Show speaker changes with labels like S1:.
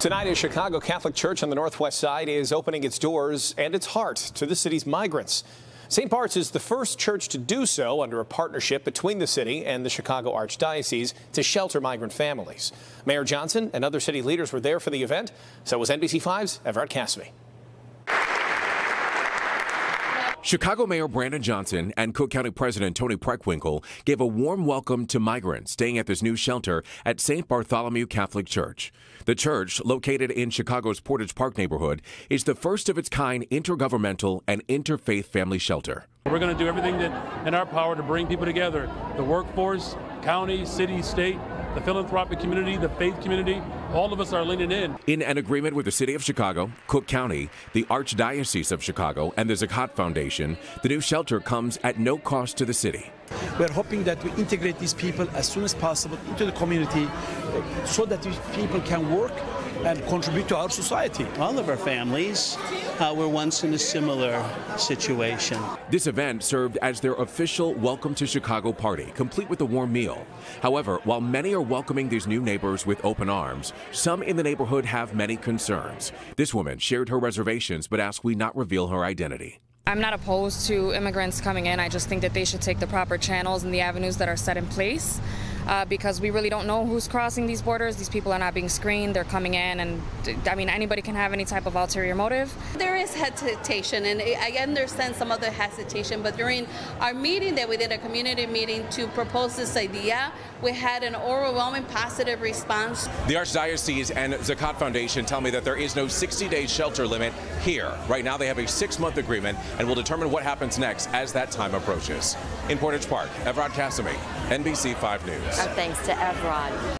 S1: Tonight, a Chicago Catholic Church on the Northwest Side is opening its doors and its heart to the city's migrants. St. Bart's is the first church to do so under a partnership between the city and the Chicago Archdiocese to shelter migrant families. Mayor Johnson and other city leaders were there for the event. So was NBC5's Everett Cassimy.
S2: Chicago Mayor Brandon Johnson and Cook County President Toni Preckwinkle gave a warm welcome to migrants staying at this new shelter at St. Bartholomew Catholic Church. The church, located in Chicago's Portage Park neighborhood, is the first of its kind intergovernmental and interfaith family shelter.
S3: We're going to do everything that in our power to bring people together the workforce, county, city, state, the philanthropic community, the faith community, all of us are leaning in.
S2: In an agreement with the City of Chicago, Cook County, the Archdiocese of Chicago, and the Zakat Foundation, the new shelter comes at no cost to the city.
S4: We're hoping that we integrate these people as soon as possible into the community so that these people can work and contribute to our society.
S5: All of our families uh, were once in a similar situation.
S2: This event served as their official Welcome to Chicago party, complete with a warm meal. However, while many are welcoming these new neighbors with open arms, some in the neighborhood have many concerns. This woman shared her reservations but asked we not reveal her identity.
S6: I'm not opposed to immigrants coming in. I just think that they should take the proper channels and the avenues that are set in place uh, because we really don't know who's crossing these borders. These people are not being screened. They're coming in, and I mean, anybody can have any type of ulterior motive.
S7: There is hesitation, and I understand some of the hesitation, but during our meeting that we did, a community meeting to propose this idea, we had an overwhelming positive response.
S2: The Archdiocese and Zakat Foundation tell me that there is no 60 day shelter limit here. Right now, they have a six month agreement and will determine what happens next as that time approaches. In Portage Park, Everard Cassimy, NBC 5 News.
S8: Our thanks to Everard.